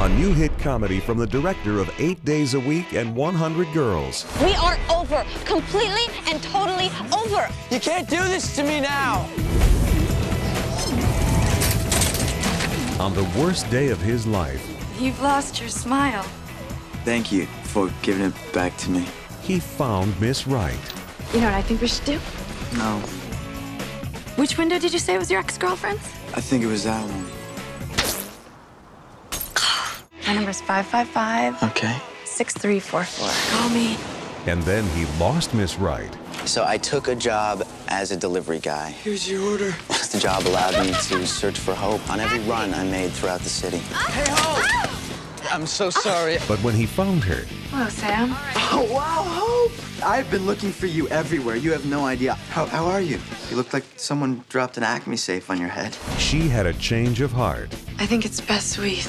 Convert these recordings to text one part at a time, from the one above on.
a new hit comedy from the director of Eight Days a Week and 100 Girls. We are over. Completely and totally over. You can't do this to me now. On the worst day of his life, You've lost your smile. Thank you for giving it back to me. he found Miss Right. You know what I think we should do? No, Which window did you say was your ex-girlfriend's? I think it was that one. My number's 555 Okay. 6344. Call me. And then he lost Miss Right. So I took a job as a delivery guy. Here's your order. The job allowed me to search for hope on every run I made throughout the city. Hey, Hope! I'm so sorry. But when he found her, Hello, Sam. Oh, wow, Hope! I've been looking for you everywhere. You have no idea. How, how are you? You look like someone dropped an Acme safe on your head. she had a change of heart. I think it's best we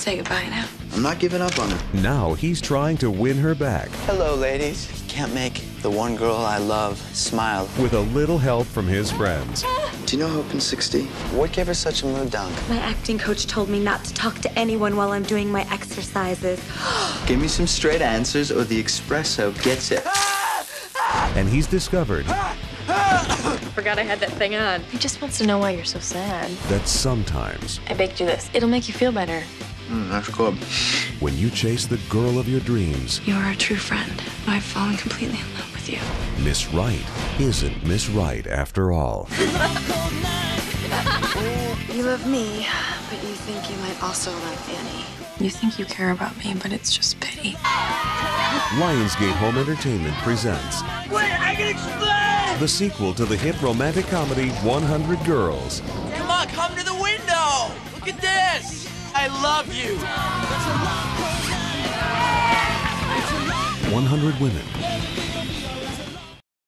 say goodbye now. I'm not giving up on her. Now he's trying to win her back Hello, ladies. Can't make the one girl I love smile. with a little help from his friends. Do you know Hope in 60? What gave her such a mood dunk? My acting coach told me not to talk to anyone while I'm doing my exercises. Give me some straight answers or the espresso gets it. And he's discovered Forgot I had that thing on. He just wants to know why you're so sad. that sometimes I baked you this. It'll make you feel better. Mm, nice club. when you chase the girl of your dreams, You're a true friend. I've fallen completely in love with you. Miss Right isn't Miss Right after all. You love me, but you think you might also love Annie. You think you care about me, but it's just pity. Lionsgate Home Entertainment presents Wait, I can explain! the sequel to the hit romantic comedy 100 Girls. Come on, come to the window! Look at this! I love you! 100 Women,